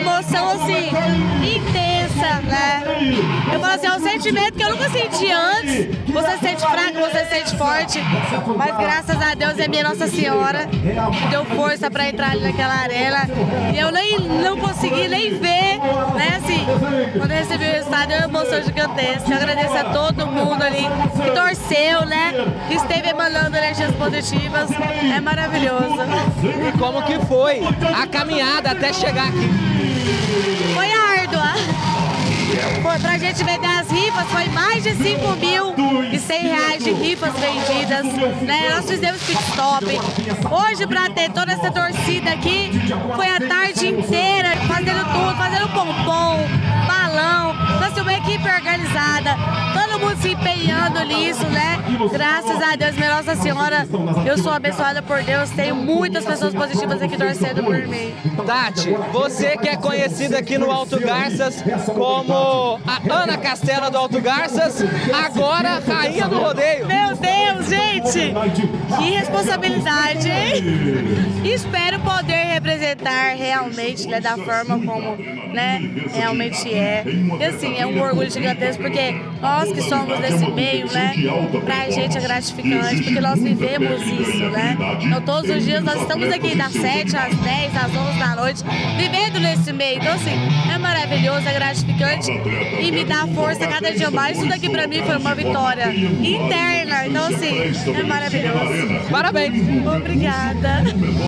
emoção assim, intensa, né? Eu falo assim, é um sentimento que eu nunca senti antes. Você se sente fraco, você se sente forte. Mas graças a Deus é minha Nossa Senhora que deu força para entrar ali naquela arena. E eu nem não consegui nem ver, recebi o resultado, é uma emoção gigantesca. Eu agradeço a todo mundo ali que torceu, né? Que esteve emanando energias positivas. É maravilhoso. E como que foi a caminhada até chegar aqui? Foi árdua. Foi pra gente vender as rifas, foi mais de 5 mil e 100 reais de rifas vendidas, né? Nós fizemos pit stop. Hoje, pra ter toda essa torcida aqui, foi a tarde inteira todo mundo se empenhando nisso, né? Graças a Deus, minha Nossa Senhora, eu sou abençoada por Deus, tenho muitas pessoas positivas aqui torcendo por mim. Tati, você que é conhecida aqui no Alto Garças como a Ana Castela do Alto Garças, agora rainha do rodeio. Meu gente! Que responsabilidade, hein? Espero poder representar realmente, né, da forma como, né, realmente é. E assim, é um orgulho gigantesco porque nós que somos desse meio, né, pra gente é gratificante, porque nós vivemos isso, né? Então todos os dias nós estamos aqui das 7 às 10, às 11 da noite, vivendo nesse meio. Então assim, é maravilhoso, é gratificante e me dá força cada dia mais. Isso daqui pra mim foi uma vitória interna. Então assim, é maravilhoso. Parabéns! Obrigada.